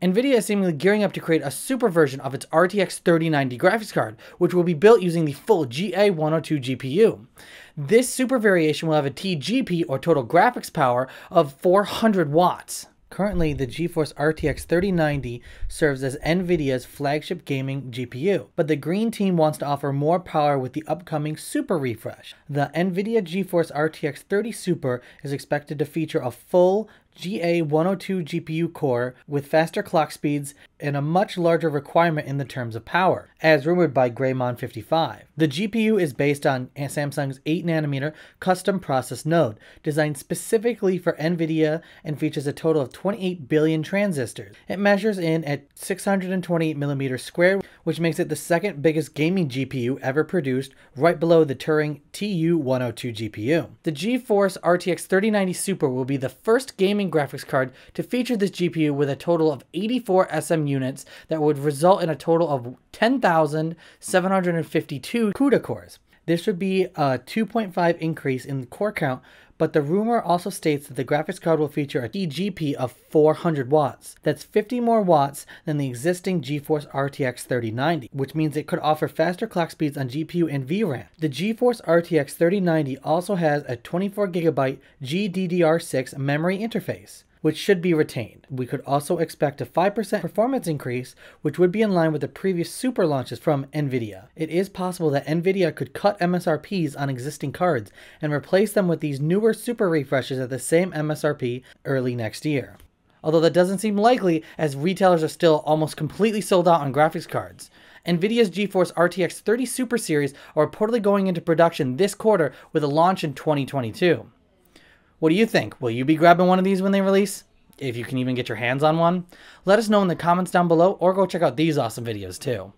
NVIDIA is seemingly gearing up to create a super version of its RTX 3090 graphics card, which will be built using the full GA102 GPU. This super variation will have a TGP or total graphics power of 400 watts. Currently, the GeForce RTX 3090 serves as NVIDIA's flagship gaming GPU, but the Green team wants to offer more power with the upcoming Super refresh. The NVIDIA GeForce RTX 30 Super is expected to feature a full GA102 GPU core with faster clock speeds and a much larger requirement in the terms of power, as rumored by Greymon55. The GPU is based on Samsung's 8nm custom process node, designed specifically for NVIDIA and features a total of 28 billion transistors. It measures in at 628mm squared, which makes it the second biggest gaming GPU ever produced, right below the Turing TU102 GPU. The GeForce RTX 3090 Super will be the first gaming graphics card to feature this GPU with a total of 84 SM units that would result in a total of 10,752 CUDA cores. This would be a 2.5 increase in core count, but the rumor also states that the graphics card will feature a TGP of 400 watts. That's 50 more watts than the existing GeForce RTX 3090, which means it could offer faster clock speeds on GPU and VRAM. The GeForce RTX 3090 also has a 24GB GDDR6 memory interface which should be retained. We could also expect a 5% performance increase, which would be in line with the previous super launches from NVIDIA. It is possible that NVIDIA could cut MSRPs on existing cards and replace them with these newer super refreshes at the same MSRP early next year. Although that doesn't seem likely as retailers are still almost completely sold out on graphics cards. NVIDIA's GeForce RTX 30 Super Series are reportedly going into production this quarter with a launch in 2022. What do you think? Will you be grabbing one of these when they release? If you can even get your hands on one? Let us know in the comments down below or go check out these awesome videos too.